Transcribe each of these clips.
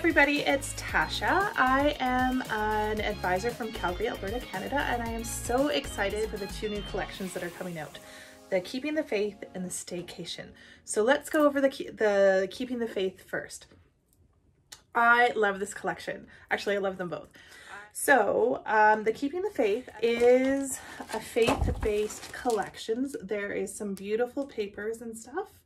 everybody, it's Tasha. I am an advisor from Calgary, Alberta, Canada, and I am so excited for the two new collections that are coming out. The Keeping the Faith and the Staycation. So let's go over the, the Keeping the Faith first. I love this collection. Actually, I love them both. So um, the Keeping the Faith is a faith-based collections. There is some beautiful papers and stuff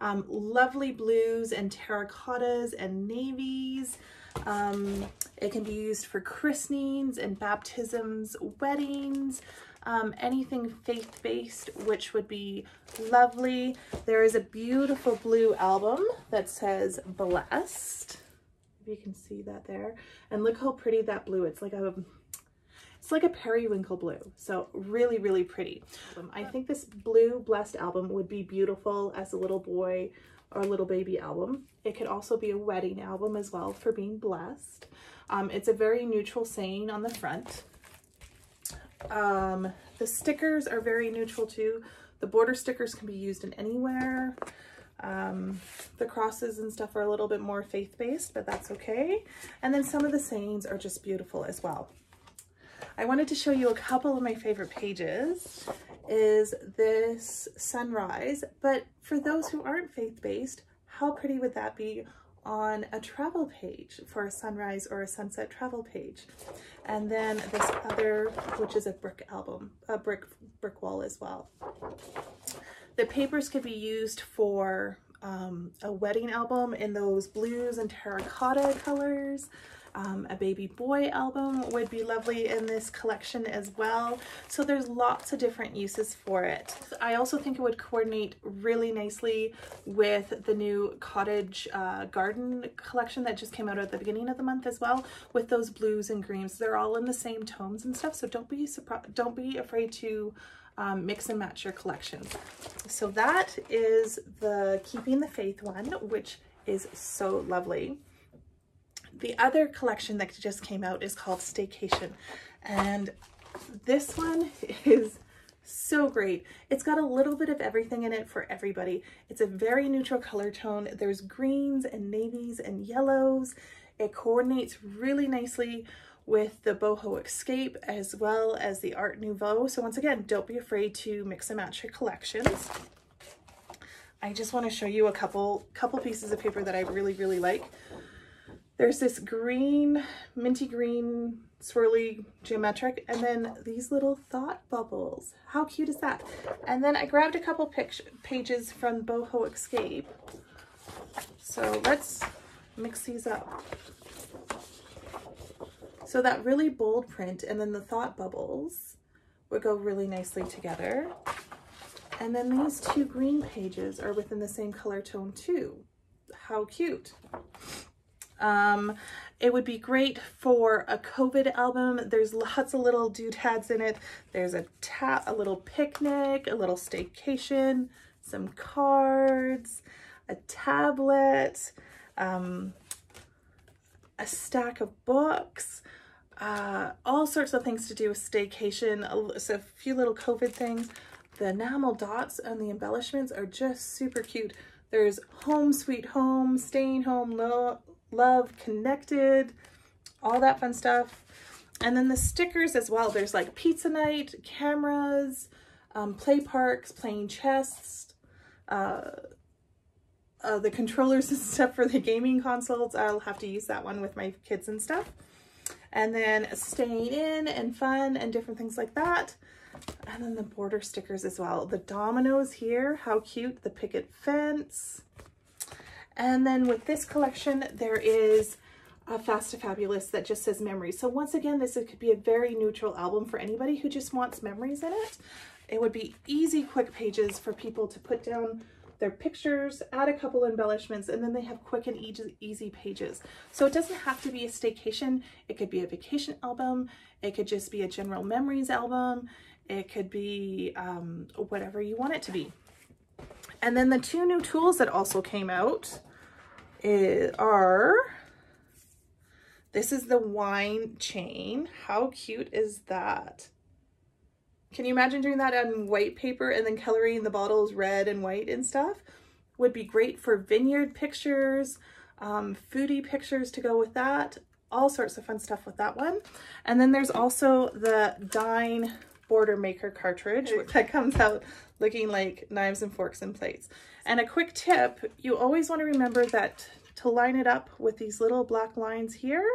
um, lovely blues and terracottas and navies. Um, it can be used for christenings and baptisms, weddings, um, anything faith-based, which would be lovely. There is a beautiful blue album that says Blessed. If you can see that there. And look how pretty that blue, it's like a it's like a periwinkle blue. So really, really pretty. Um, I think this blue blessed album would be beautiful as a little boy or little baby album. It could also be a wedding album as well for being blessed. Um, it's a very neutral saying on the front. Um, the stickers are very neutral too. The border stickers can be used in anywhere. Um, the crosses and stuff are a little bit more faith-based, but that's okay. And then some of the sayings are just beautiful as well. I wanted to show you a couple of my favorite pages is this sunrise, but for those who aren't faith-based, how pretty would that be on a travel page for a sunrise or a sunset travel page. And then this other, which is a brick album, a brick, brick wall as well. The papers could be used for um, a wedding album in those blues and terracotta colors. Um, a baby boy album would be lovely in this collection as well. So there's lots of different uses for it. I also think it would coordinate really nicely with the new cottage uh, garden collection that just came out at the beginning of the month as well with those blues and greens. They're all in the same tones and stuff. So don't be surprised, don't be afraid to um, mix and match your collections. So that is the Keeping the Faith one, which is so lovely. The other collection that just came out is called Staycation. And this one is so great. It's got a little bit of everything in it for everybody. It's a very neutral color tone. There's greens and navies and yellows. It coordinates really nicely with the boho escape as well as the art nouveau. So once again, don't be afraid to mix and match your collections. I just want to show you a couple couple pieces of paper that I really, really like. There's this green, minty green, swirly geometric, and then these little thought bubbles. How cute is that? And then I grabbed a couple pages from Boho Escape. So let's mix these up. So that really bold print and then the thought bubbles would go really nicely together. And then these two green pages are within the same color tone too. How cute. Um, it would be great for a COVID album. There's lots of little doodads in it. There's a tap, a little picnic, a little staycation, some cards, a tablet, um, a stack of books, uh, all sorts of things to do with staycation. So a few little COVID things. The enamel dots and the embellishments are just super cute. There's home sweet home, staying home, love, connected, all that fun stuff. And then the stickers as well. There's like pizza night, cameras, um, play parks, playing chess, uh, uh, the controllers and stuff for the gaming consoles. I'll have to use that one with my kids and stuff. And then staying in and fun and different things like that. And then the border stickers as well. The dominoes here, how cute. The picket fence. And then with this collection, there is a Fast to Fabulous that just says memories. So once again, this could be a very neutral album for anybody who just wants memories in it. It would be easy, quick pages for people to put down their pictures, add a couple embellishments, and then they have quick and easy, easy pages. So it doesn't have to be a staycation. It could be a vacation album. It could just be a general memories album. It could be um, whatever you want it to be. And then the two new tools that also came out are, this is the wine chain. How cute is that? Can you imagine doing that on white paper and then coloring the bottles red and white and stuff? Would be great for vineyard pictures, um, foodie pictures to go with that, all sorts of fun stuff with that one. And then there's also the Dine Border Maker cartridge that comes out looking like knives and forks and plates. And a quick tip, you always want to remember that to line it up with these little black lines here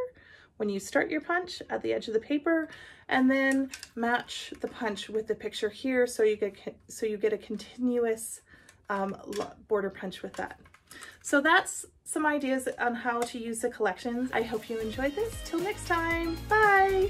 when you start your punch at the edge of the paper and then match the punch with the picture here so you get so you get a continuous um, border punch with that. So that's some ideas on how to use the collections. I hope you enjoyed this. Till next time, bye!